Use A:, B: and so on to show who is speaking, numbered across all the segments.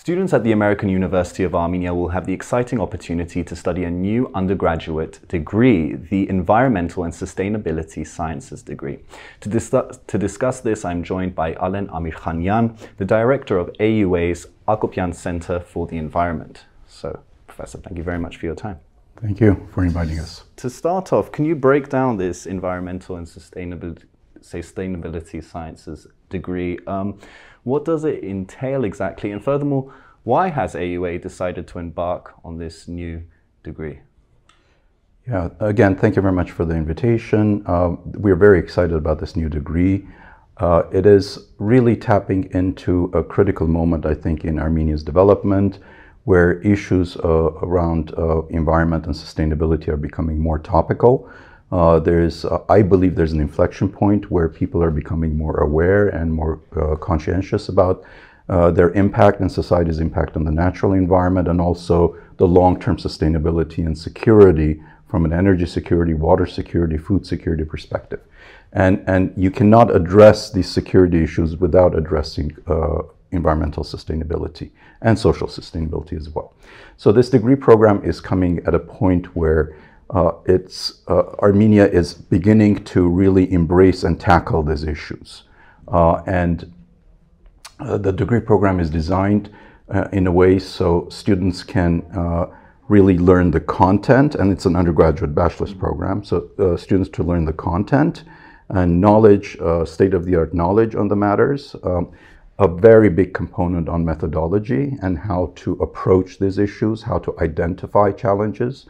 A: Students at the American University of Armenia will have the exciting opportunity to study a new undergraduate degree, the Environmental and Sustainability Sciences degree. To, dis to discuss this, I'm joined by Alen Amirkhanyan, the director of AUA's Acopian Center for the Environment. So, Professor, thank you very much for your time.
B: Thank you for inviting us.
A: To start off, can you break down this environmental and sustainability, sustainability sciences degree? Um, what does it entail exactly? And furthermore, why has AUA decided to embark on this new degree?
B: Yeah, again, thank you very much for the invitation. Uh, we're very excited about this new degree. Uh, it is really tapping into a critical moment, I think, in Armenia's development, where issues uh, around uh, environment and sustainability are becoming more topical. Uh, there's, uh, I believe there's an inflection point where people are becoming more aware and more uh, conscientious about uh, their impact and society's impact on the natural environment and also the long-term sustainability and security from an energy security, water security, food security perspective. And, and you cannot address these security issues without addressing uh, environmental sustainability and social sustainability as well. So this degree program is coming at a point where uh, it's, uh, Armenia is beginning to really embrace and tackle these issues. Uh, and uh, the degree program is designed uh, in a way so students can uh, really learn the content, and it's an undergraduate bachelor's program, so students to learn the content and knowledge, state-of-the-art knowledge on the matters. Um, a very big component on methodology and how to approach these issues, how to identify challenges,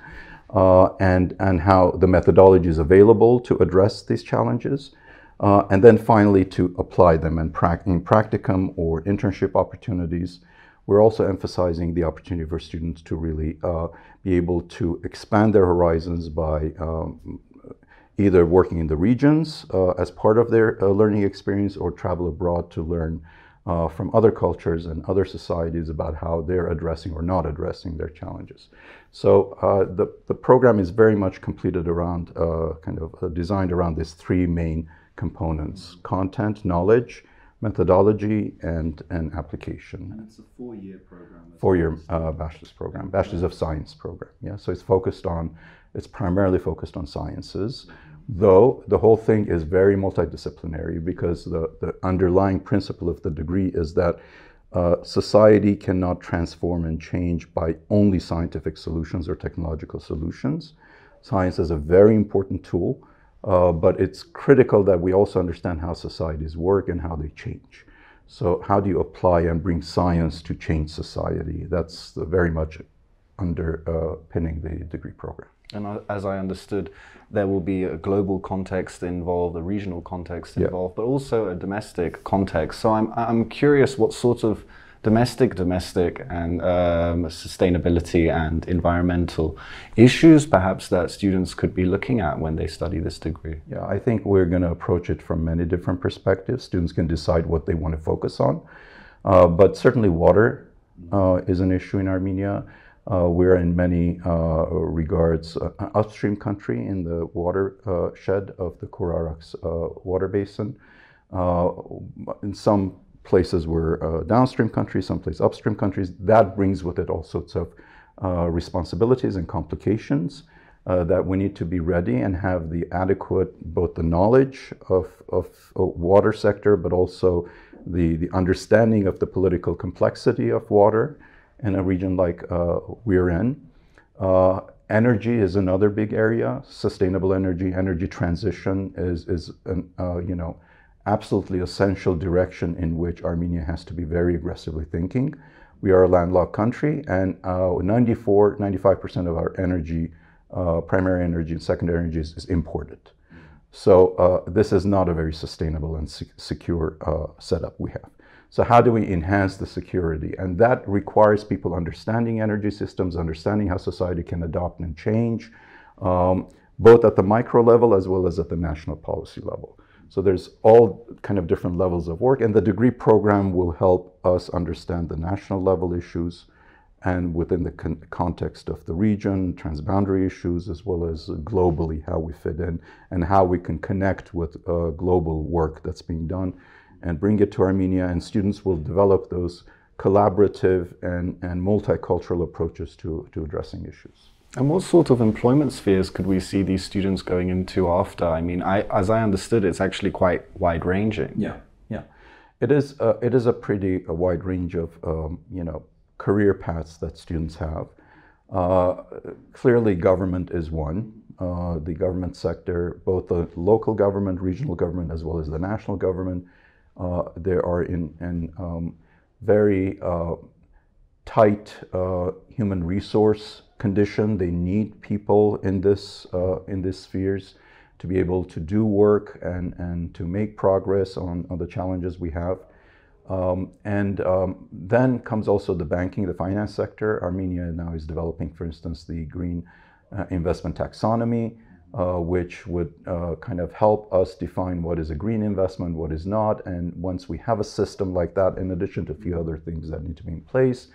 B: uh, and, and how the methodology is available to address these challenges. Uh, and then finally to apply them in, pra in practicum or internship opportunities. We're also emphasizing the opportunity for students to really uh, be able to expand their horizons by um, either working in the regions uh, as part of their uh, learning experience or travel abroad to learn uh, from other cultures and other societies about how they're addressing or not addressing their challenges. So uh, the, the program is very much completed around, uh, kind of uh, designed around these three main components, content, knowledge, methodology, and, and application.
A: And it's a four-year program.
B: Four-year uh, bachelor's program, bachelor's of science program. Yeah, so it's focused on, it's primarily focused on sciences though the whole thing is very multidisciplinary because the, the underlying principle of the degree is that uh, society cannot transform and change by only scientific solutions or technological solutions. Science is a very important tool, uh, but it's critical that we also understand how societies work and how they change. So how do you apply and bring science to change society? That's very much underpinning the degree program.
A: And as I understood, there will be a global context involved, a regional context involved, yeah. but also a domestic context. So I'm, I'm curious what sort of domestic, domestic, and um, sustainability and environmental issues perhaps that students could be looking at when they study this degree?
B: Yeah, I think we're going to approach it from many different perspectives. Students can decide what they want to focus on. Uh, but certainly water uh, is an issue in Armenia. Uh, we're in many uh, regards uh, upstream country in the watershed of the Khor Arax water basin. in some places we're downstream countries, some places upstream countries. That brings with it all sorts of responsibilities and complications. Uh, that we need to be ready and have the adequate, both the knowledge of, of, of, water sector, but also the, the understanding of the political complexity of water in a region like uh, we're in. Uh, energy is another big area. Sustainable energy, energy transition is, is an, uh, you know, absolutely essential direction in which Armenia has to be very aggressively thinking. We are a landlocked country and uh, 94, 95% of our energy, uh, primary energy and secondary energy is, is imported. So uh, this is not a very sustainable and se secure setup we have. So how do we enhance the security? And that requires people understanding energy systems, understanding how society can adopt and change, um, both at the micro level as well as at the national policy level. So there's all kind of different levels of work, and the degree program will help us understand the national level issues and within the con context of the region, transboundary issues, as well as globally how we fit in and how we can connect with uh, global work that's being done and bring it to Armenia, and students will develop those collaborative and, and multicultural approaches to, to addressing issues.
A: And what sort of employment spheres could we see these students going into after? I mean, I, as I understood, it's actually quite wide ranging.
B: Yeah, yeah, it is. Uh, it is a pretty a wide range of um, you know career paths that students have. Uh, clearly, government is one. Uh, the government sector, both the local government, regional government, as well as the national government, uh, there are in, in um, very uh, tight uh, human resource condition. They need people in this in these spheres to be able to do work and, and to make progress on, on the challenges we have. Um, and um, then comes also the banking, the finance sector. Armenia now is developing, for instance, the green uh, investment taxonomy, uh, which would uh, kind of help us define what is a green investment, what is not. And once we have a system like that, in addition to a few other things that need to be in place,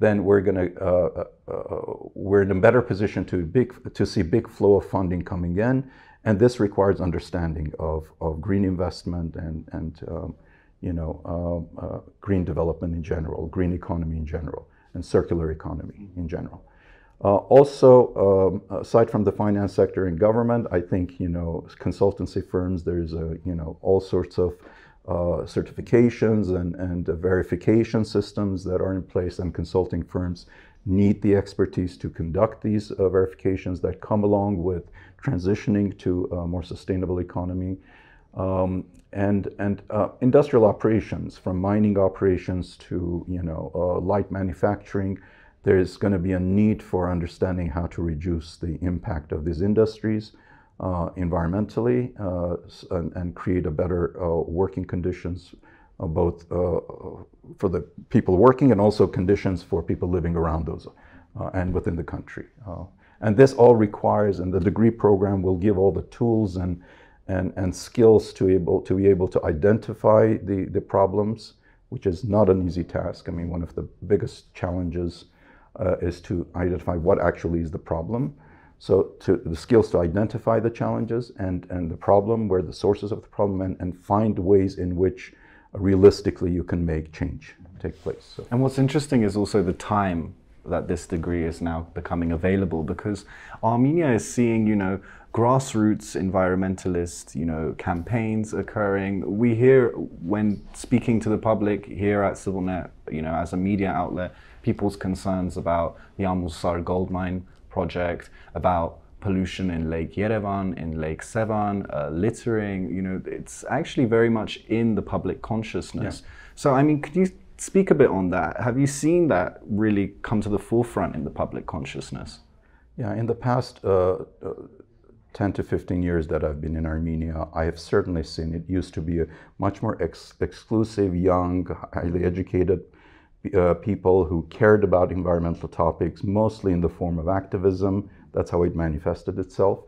B: then we're going to uh, uh, uh, we're in a better position to big to see big flow of funding coming in, and this requires understanding of, of green investment and and um, you know uh, green development in general, green economy in general, and circular economy in general. Uh, also, um, aside from the finance sector and government, I think you know consultancy firms. There's a you know all sorts of uh, certifications and, and uh, verification systems that are in place, and consulting firms need the expertise to conduct these uh, verifications that come along with transitioning to a more sustainable economy. Um, and and uh, industrial operations, from mining operations to you know uh, light manufacturing, there's going to be a need for understanding how to reduce the impact of these industries uh, environmentally uh, and, and, create a better uh, working conditions both for the people working and also conditions for people living around those and within the country. and this all requires, and the degree program will give all the tools and and, and skills to able to be able to identify the, the problems, which is not an easy task. I mean, one of the biggest challenges uh, is to identify what actually is the problem. So to, the skills to identify the challenges and, and the problem, where the sources of the problem, and, and find ways in which realistically you can make change take place. So.
A: And what's interesting is also the time that this degree is now becoming available because Armenia is seeing, you know, grassroots environmentalist, you know, campaigns occurring. We hear when speaking to the public here at CivilNet, you know, as a media outlet, people's concerns about the Amulsar gold mine project, about pollution in Lake Yerevan, in Lake Sevan, uh, littering. You know, it's actually very much in the public consciousness. Yeah. So, I mean, could you speak a bit on that? Have you seen that really come to the forefront in the public consciousness?
B: Yeah, in the past uh, uh, 10 to 15 years that I've been in Armenia, I have certainly seen it used to be a much more ex exclusive, young, highly educated uh, people who cared about environmental topics, mostly in the form of activism. That's how it manifested itself.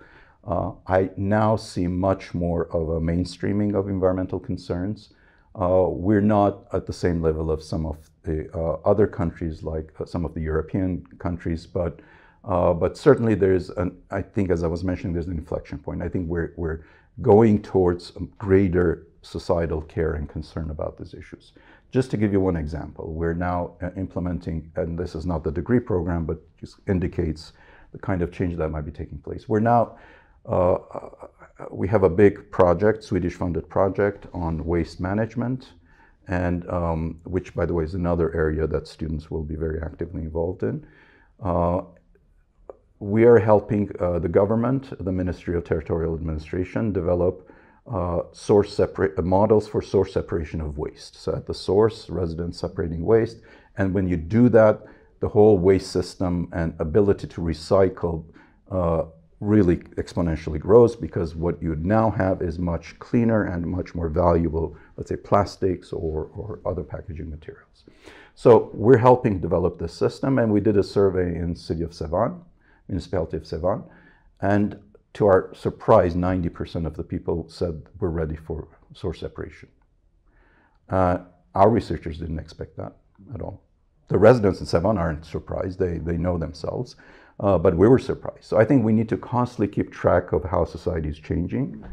B: Uh, I now see much more of a mainstreaming of environmental concerns. Uh, we're not at the same level of some of the uh, other countries, like uh, some of the European countries, but uh, but certainly there's an, I think as I was mentioning, there's an inflection point. I think we're, we're going towards greater societal care and concern about these issues. Just to give you one example, we're now uh, implementing, and this is not the degree program, but just indicates the kind of change that might be taking place. We're now, uh, uh, we have a big project, Swedish funded project on waste management, and um, which, by the way, is another area that students will be very actively involved in. Uh, we are helping uh, the government, the Ministry of Territorial Administration, develop uh, source separate uh, models for source separation of waste. So at the source, residents separating waste, and when you do that, the whole waste system and ability to recycle uh, really exponentially grows because what you now have is much cleaner and much more valuable, let's say plastics or, or other packaging materials. So we're helping develop this system, and we did a survey in city of Sevan, municipality of Sevan, and to our surprise, 90% of the people said we're ready for source separation. Uh, our researchers didn't expect that at all. The residents in Sevan aren't surprised, they, they know themselves, uh, but we were surprised. So I think we need to constantly keep track of how society is changing.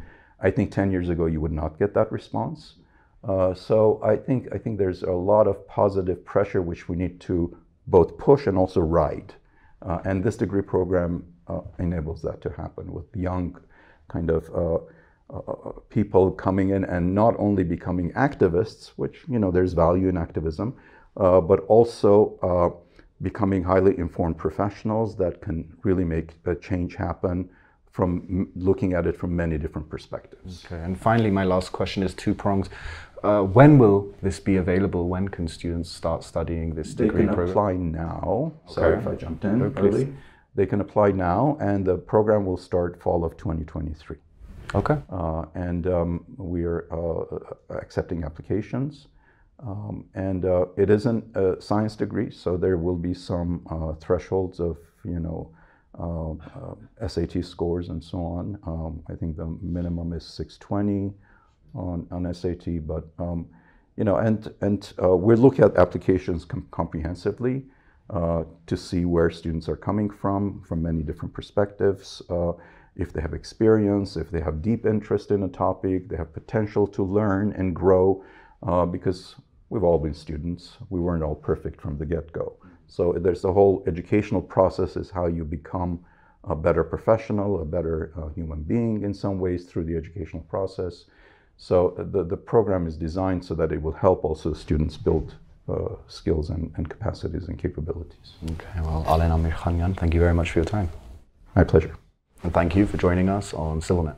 B: I think 10 years ago you would not get that response. Uh, so I think I think there's a lot of positive pressure which we need to both push and also ride, uh, and this degree program enables that to happen with young kind of uh, uh, people coming in and not only becoming activists, which you know there's value in activism, uh, but also becoming highly informed professionals that can really make a change happen from looking at it from many different perspectives.
A: Okay, and finally, my last question is two prongs. Uh, when will this be available? When can students start studying this degree
B: They can
A: program?
B: apply now.
A: Okay.
B: Sorry if I jumped in
A: No,
B: early. They can apply now, and the program will start fall of 2023.
A: Okay.
B: Uh, and um, we are uh, accepting applications. Um, and uh, it isn't a science degree, so there will be some uh, thresholds of, you know, uh, uh, SAT scores and so on. Um, I think the minimum is 620 on, on SAT, but um, you know, and and uh, we're looking at applications com- comprehensively uh, to see where students are coming from, from many different perspectives. Uh, if they have experience, if they have deep interest in a topic, they have potential to learn and grow, uh, because we've all been students. We weren't all perfect from the get-go. So there's the whole educational process is how you become a better professional, a better uh, human being in some ways through the educational process. So the, the program is designed so that it will help also students build skills and, and capacities and capabilities.
A: Okay, well, Alen Amirkhanyan, thank you very much for your time.
B: My pleasure.
A: And thank you for joining us on CivilNet.